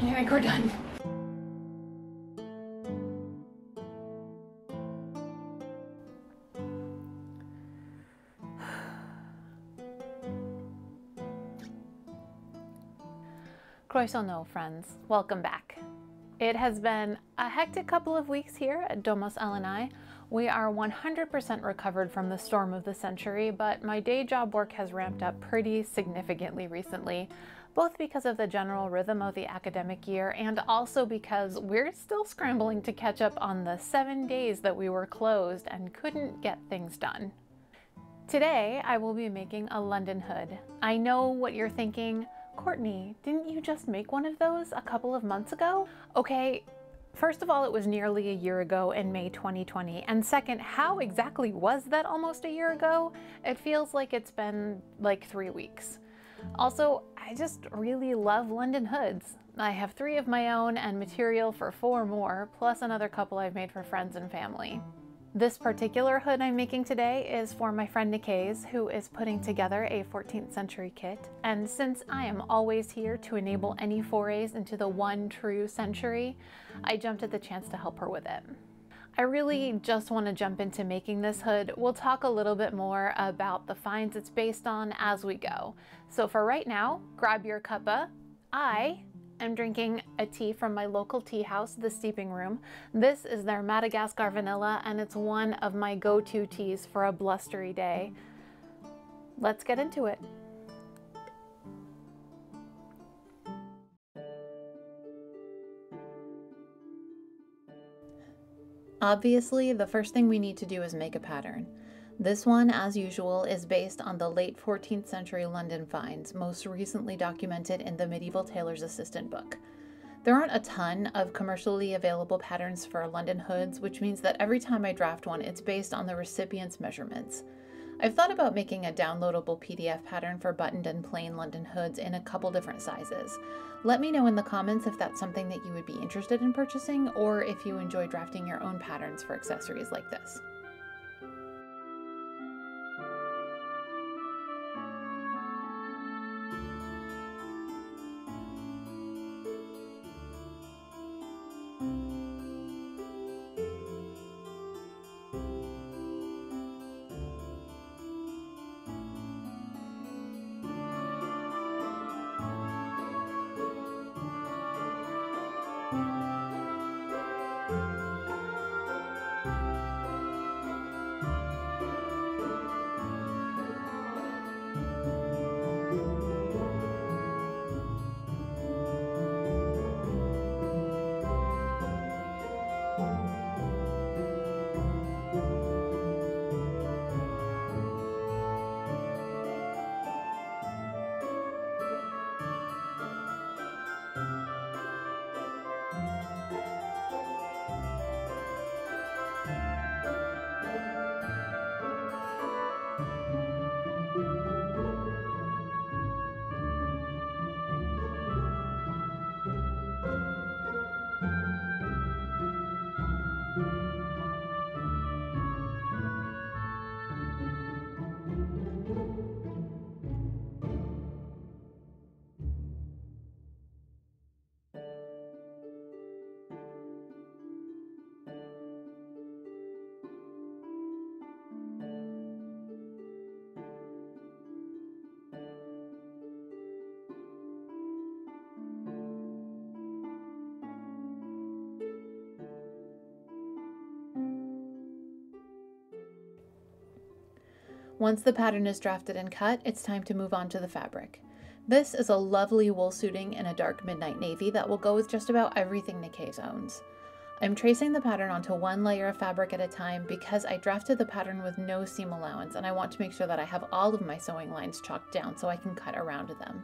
I think we're done. Croissant, friends. Welcome back. It has been a hectic couple of weeks here at Domus Elenae. We are 100% recovered from the storm of the century, but my day job work has ramped up pretty significantly recently, both because of the general rhythm of the academic year and also because we're still scrambling to catch up on the seven days that we were closed and couldn't get things done. Today, I will be making a London hood. I know what you're thinking. Courtney, didn't you just make one of those a couple of months ago? Okay, First of all, it was nearly a year ago in May 2020. And second, how exactly was that almost a year ago? It feels like it's been like three weeks. Also, I just really love London hoods. I have three of my own and material for four more, plus another couple I've made for friends and family. This particular hood I'm making today is for my friend Nicaise, who is putting together a 14th century kit. And since I am always here to enable any forays into the one true century, I jumped at the chance to help her with it. I really just want to jump into making this hood. We'll talk a little bit more about the finds it's based on as we go. So for right now, grab your cuppa. I I'm drinking a tea from my local tea house, The Steeping Room. This is their Madagascar Vanilla and it's one of my go-to teas for a blustery day. Let's get into it. Obviously, the first thing we need to do is make a pattern. This one, as usual, is based on the late 14th century London finds, most recently documented in the Medieval Tailor's Assistant book. There aren't a ton of commercially available patterns for London hoods, which means that every time I draft one, it's based on the recipient's measurements. I've thought about making a downloadable PDF pattern for buttoned and plain London hoods in a couple different sizes. Let me know in the comments if that's something that you would be interested in purchasing or if you enjoy drafting your own patterns for accessories like this. Once the pattern is drafted and cut, it's time to move on to the fabric. This is a lovely wool suiting in a dark midnight navy that will go with just about everything Nicaise owns. I'm tracing the pattern onto one layer of fabric at a time because I drafted the pattern with no seam allowance and I want to make sure that I have all of my sewing lines chalked down so I can cut around them.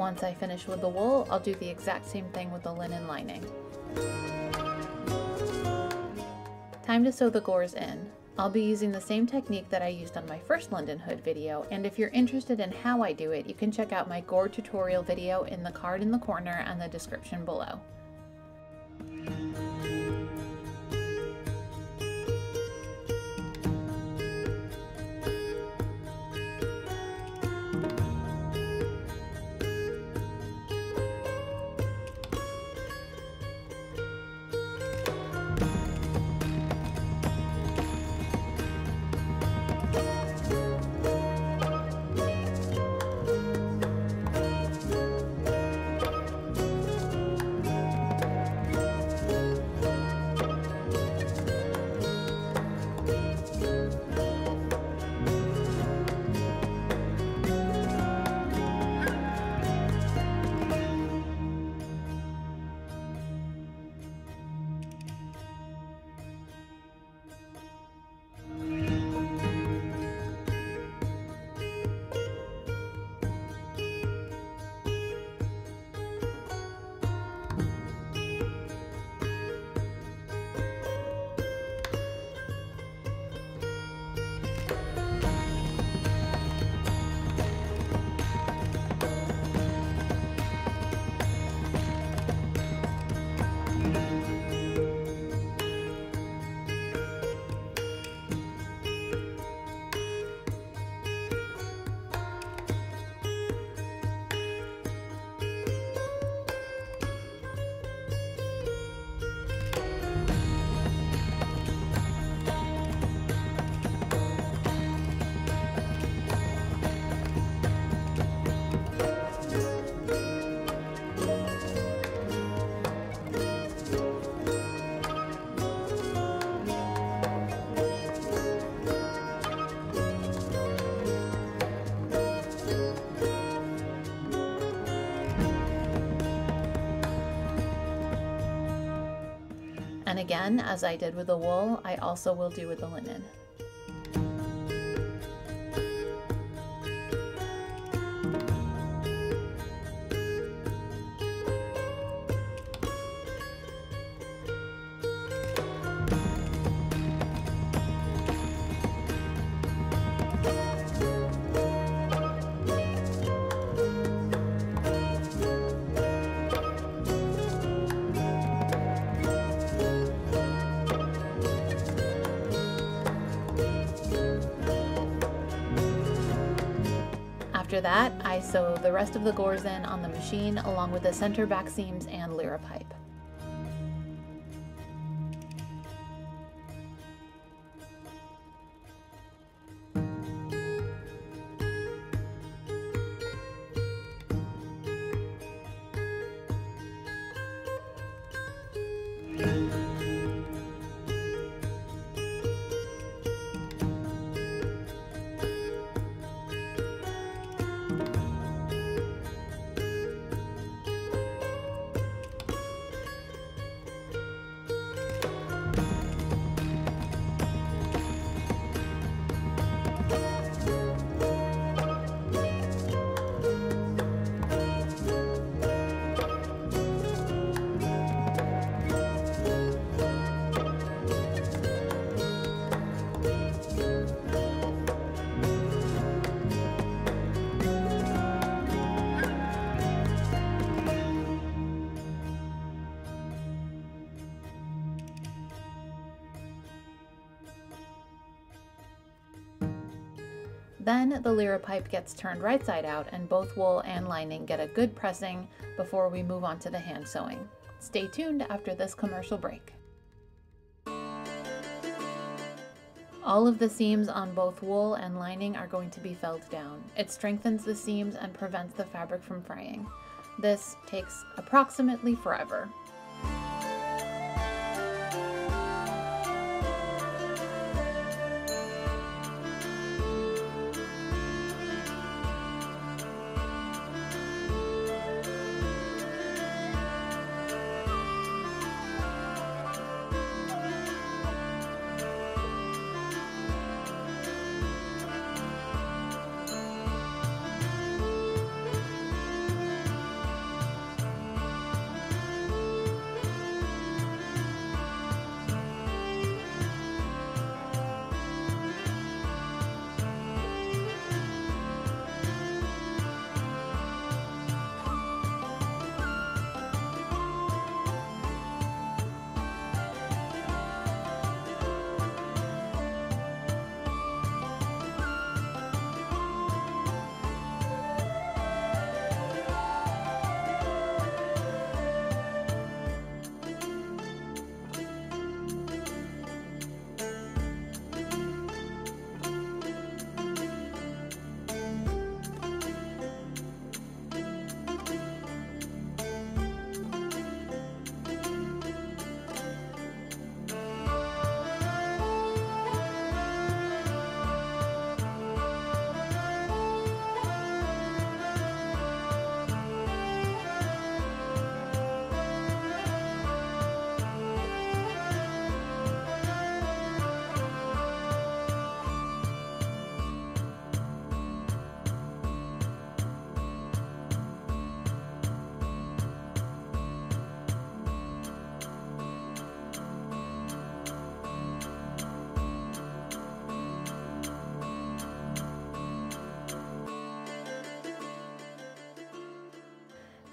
Once I finish with the wool, I'll do the exact same thing with the linen lining. Time to sew the gores in. I'll be using the same technique that I used on my first London hood video, and if you're interested in how I do it, you can check out my gore tutorial video in the card in the corner and the description below. And again, as I did with the wool, I also will do with the linen. After that, I sew the rest of the gores in on the machine along with the center back seams Then the Liripipe gets turned right side out and both wool and lining get a good pressing before we move on to the hand sewing. Stay tuned after this commercial break. All of the seams on both wool and lining are going to be felled down. It strengthens the seams and prevents the fabric from fraying. This takes approximately forever.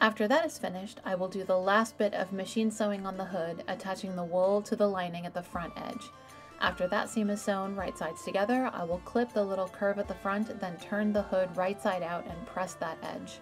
After that is finished, I will do the last bit of machine sewing on the hood, attaching the wool to the lining at the front edge. After that seam is sewn right sides together, I will clip the little curve at the front, then turn the hood right side out and press that edge.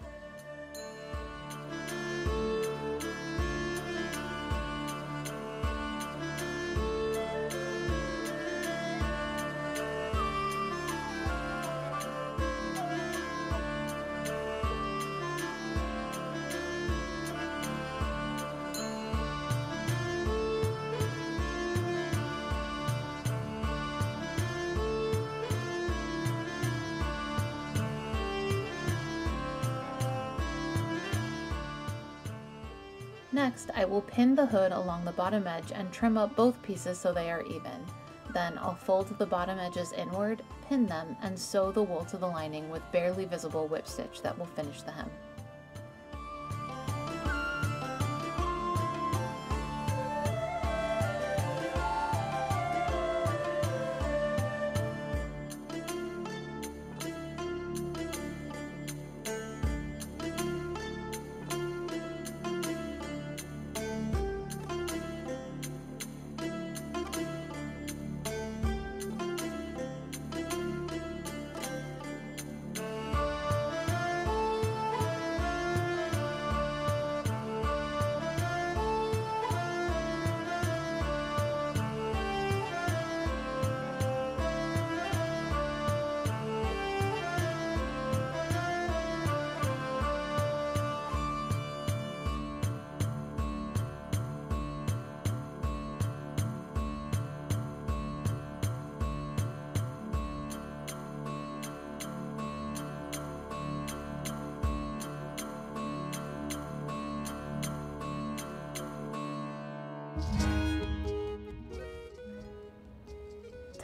Next, I will pin the hood along the bottom edge and trim up both pieces so they are even. Then I'll fold the bottom edges inward, pin them, and sew the wool to the lining with barely visible whip stitch that will finish the hem.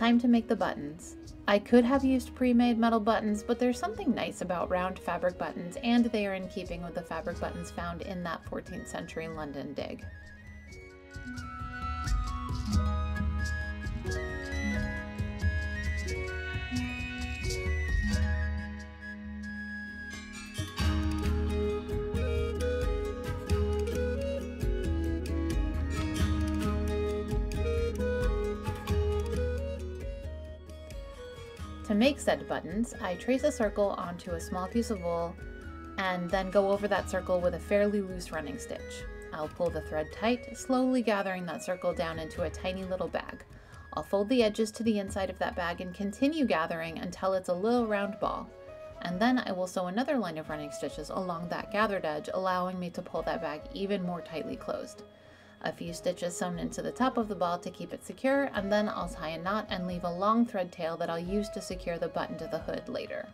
Time to make the buttons. I could have used pre-made metal buttons, but there's something nice about round fabric buttons, and they are in keeping with the fabric buttons found in that 14th century London dig. To make said buttons, I trace a circle onto a small piece of wool and then go over that circle with a fairly loose running stitch. I'll pull the thread tight, slowly gathering that circle down into a tiny little bag. I'll fold the edges to the inside of that bag and continue gathering until it's a little round ball. And then I will sew another line of running stitches along that gathered edge, allowing me to pull that bag even more tightly closed a few stitches sewn into the top of the ball to keep it secure, and then I'll tie a knot and leave a long thread tail that I'll use to secure the button to the hood later.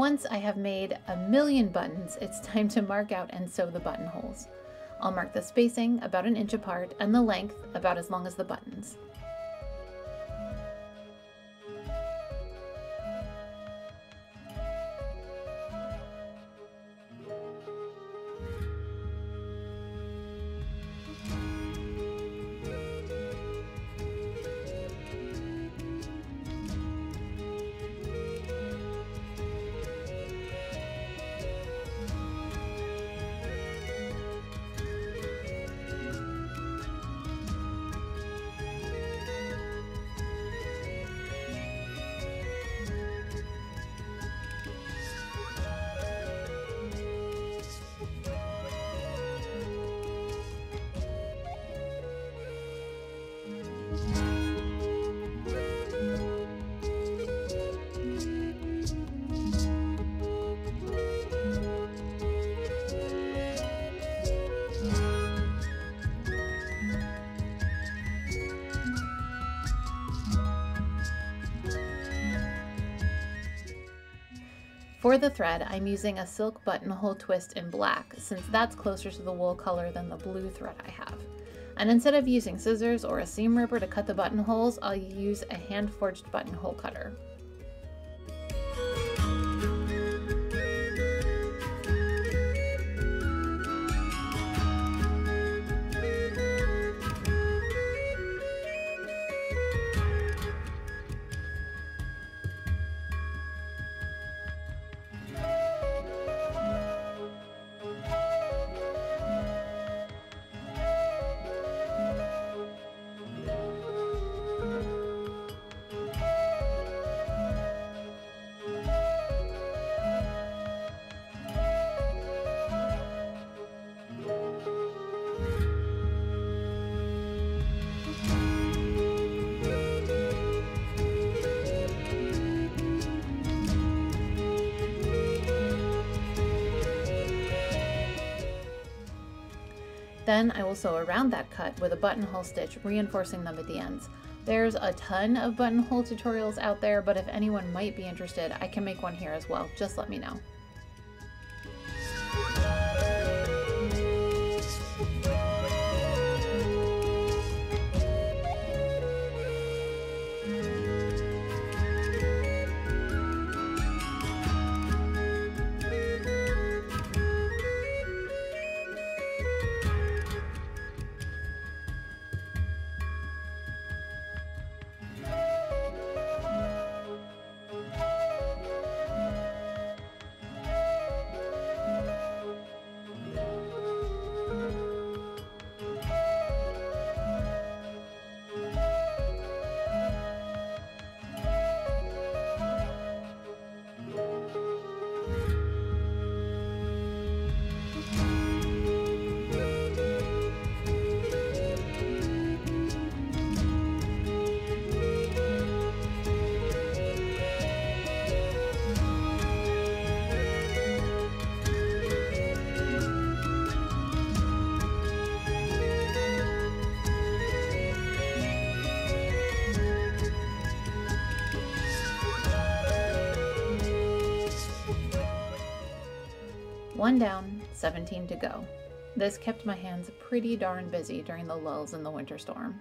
Once I have made a million buttons, it's time to mark out and sew the buttonholes. I'll mark the spacing about an inch apart and the length about as long as the buttons. For the thread, I'm using a silk buttonhole twist in black, since that's closer to the wool color than the blue thread I have. And instead of using scissors or a seam ripper to cut the buttonholes, I'll use a hand-forged buttonhole cutter. Then I will sew around that cut with a buttonhole stitch, reinforcing them at the ends. There's a ton of buttonhole tutorials out there, but if anyone might be interested, I can make one here as well. Just let me know. One down, 17 to go. This kept my hands pretty darn busy during the lulls in the winter storm.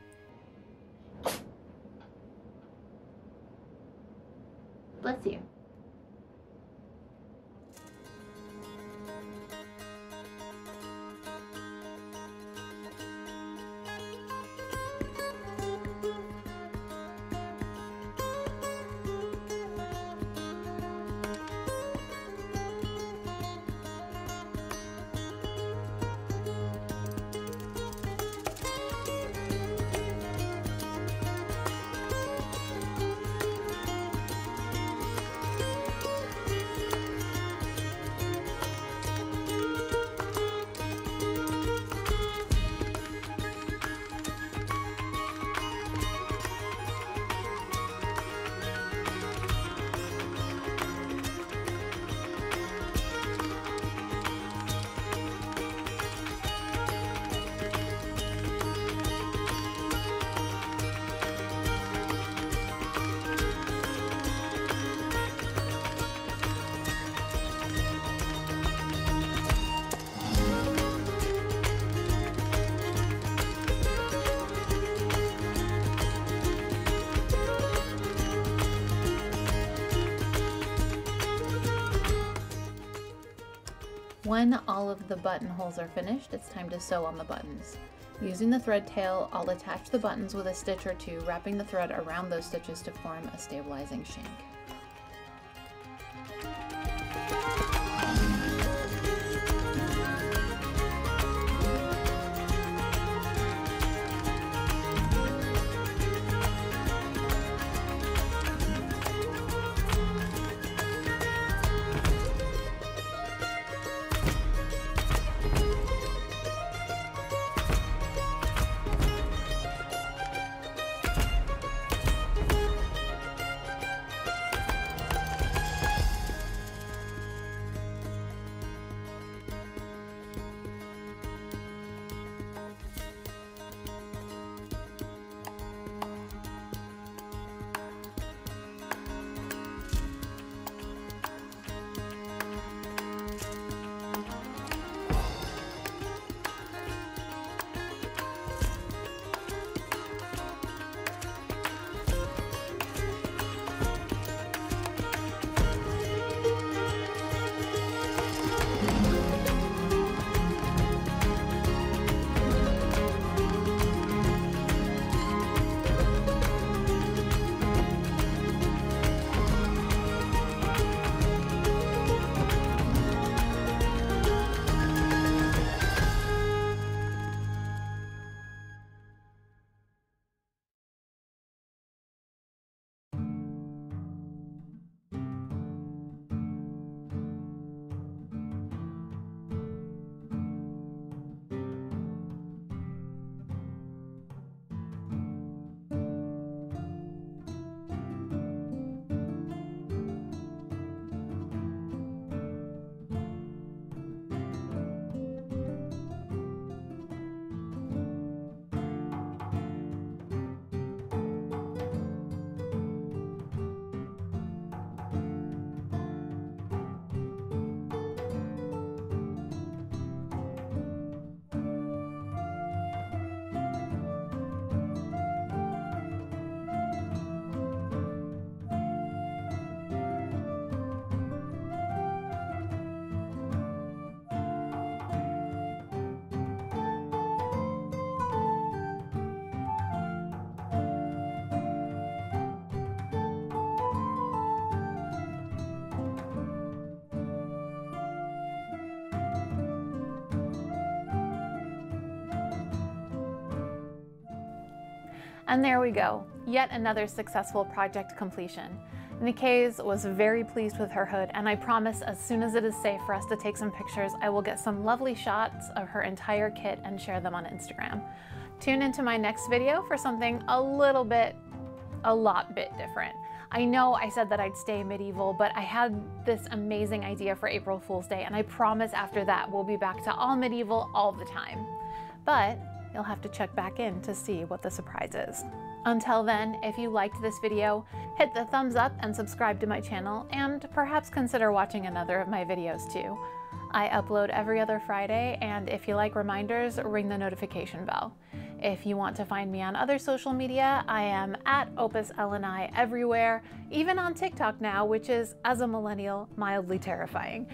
When all of the buttonholes are finished, it's time to sew on the buttons. Using the thread tail, I'll attach the buttons with a stitch or two, wrapping the thread around those stitches to form a stabilizing shank. And there we go, yet another successful project completion. Nicaise was very pleased with her hood, and I promise as soon as it is safe for us to take some pictures, I will get some lovely shots of her entire kit and share them on Instagram. Tune into my next video for something a little bit, a lot bit different. I know I said that I'd stay medieval, but I had this amazing idea for April Fool's Day, and I promise after that we'll be back to all medieval all the time. But you'll have to check back in to see what the surprise is. Until then, if you liked this video, hit the thumbs up and subscribe to my channel, and perhaps consider watching another of my videos too. I upload every other Friday, and if you like reminders, ring the notification bell. If you want to find me on other social media, I am at Opus Elenae everywhere, even on TikTok now, which is, as a millennial, mildly terrifying.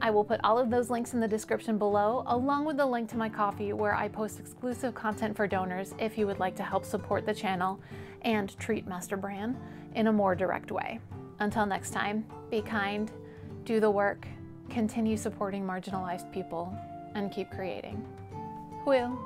I will put all of those links in the description below, along with the link to my Ko-fi where I post exclusive content for donors if you would like to help support the channel and treat Master Bran in a more direct way. Until next time, be kind, do the work, continue supporting marginalized people, and keep creating. Will.